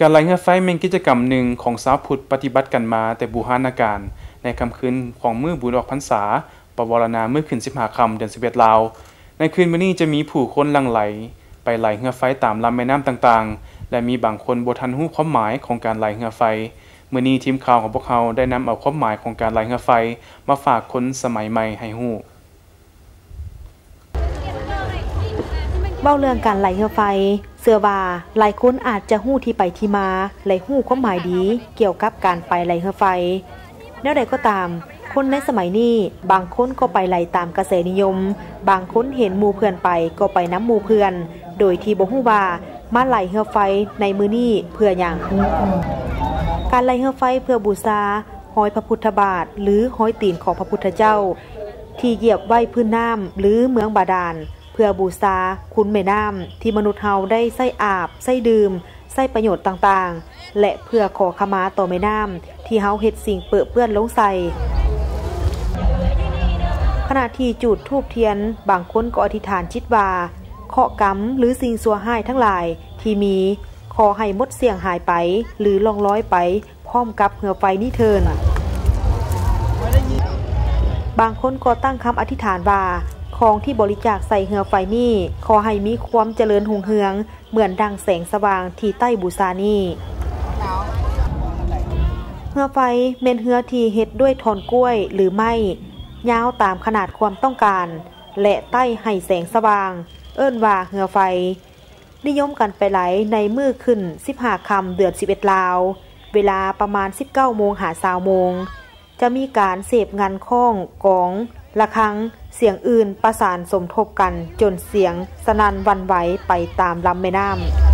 การไหลเรือไฟเป็นกิจกรรมหนึ่งของสาวพุทธปฏิบัติกันมาแต่บูหานาการ ในคำคืนของมือบุญออกพรรษาปวารณาเมื่อคืน15คำเดือน11ลาว ในคืนวันนี้จะมีผู้คนลังไหล ไปไหลเรือไฟตามลำแม่น้ำต่างๆ และมีบางคนบทันรู้ความหมายของการไหลเรือไฟมื้อนี้ทีมข่าวของพวกเราได้นำเอาความหมายของการไหลเรือไฟมาฝากคนสมัยใหม่ให้รู้เว้าเรื่องการไหลเรือไฟ สื้อว่าหลายคนอาจจะฮู้ที่ไปที่มาและฮู้ความหมายดีเกี่ยวกับการไปไหลเรือไฟแนวใดก็ตาม คนในสมัยนี้บางคนก็ไปไหลตามกระแสนิยม บางคนเห็นหมู่เพื่อนไปก็ไปน้ำหมู่เพื่อน โดยที่บ่ฮู้ว่ามาไหลเรือไฟในมือนี้เพื่อหยังการไหลเรือไฟเพื่อบูชาห้อยพระพุทธบาท หรือห้อยตีนของพระพุทธเจ้า ที่เหยียบไว้พื้นน้ำหรือเมืองบาดาล พื่อบูชาคุณแม่น้ำที่มนุษย์เฮาได้ใส่อาบใส่ดื่มใส่ประโยชน์ต่างๆ และเพื่อขอขมาต่อแม่น้ำที่เฮาเฮ็ดสิ่งเปื้อเปื้อนลงใส่ขณะที่จุดทูบเทียนบางคนก็อธิษฐานจิตว่าเคาะกรรมหรือสิ่งสัวหายทั้งหลายที่มีขอให้มดเสี่ยงหายไป หรือลองร้อยไป พร้อมกับเหือไฟนี่เทิน บางคนก็ตั้งคำอธิษฐานว่า ของที่บริจาคใส่เหือไฟนี่ขอให้มีความเจริญหงเฮือง เหมือนดังแสงสว่างที่ใต้บูซานี่เหือไฟเมนเหือที่เฮ็ดด้วยทอนกล้วยหรือไม่ยาวตามขนาดความต้องการ และใต้ให้แสงสว่าง เอิ้นว่าเหือไฟ นิยมกันไปไหลในมือขึ้น15คำเดือน11ลาว เวลาประมาณ19โมงหา20โมง จะมีการเสพงานข้องกองละครั้งเสียงอื่นประสานสมทบกันจนเสียงสนันวันไหวไปตามลำแม่น้ำ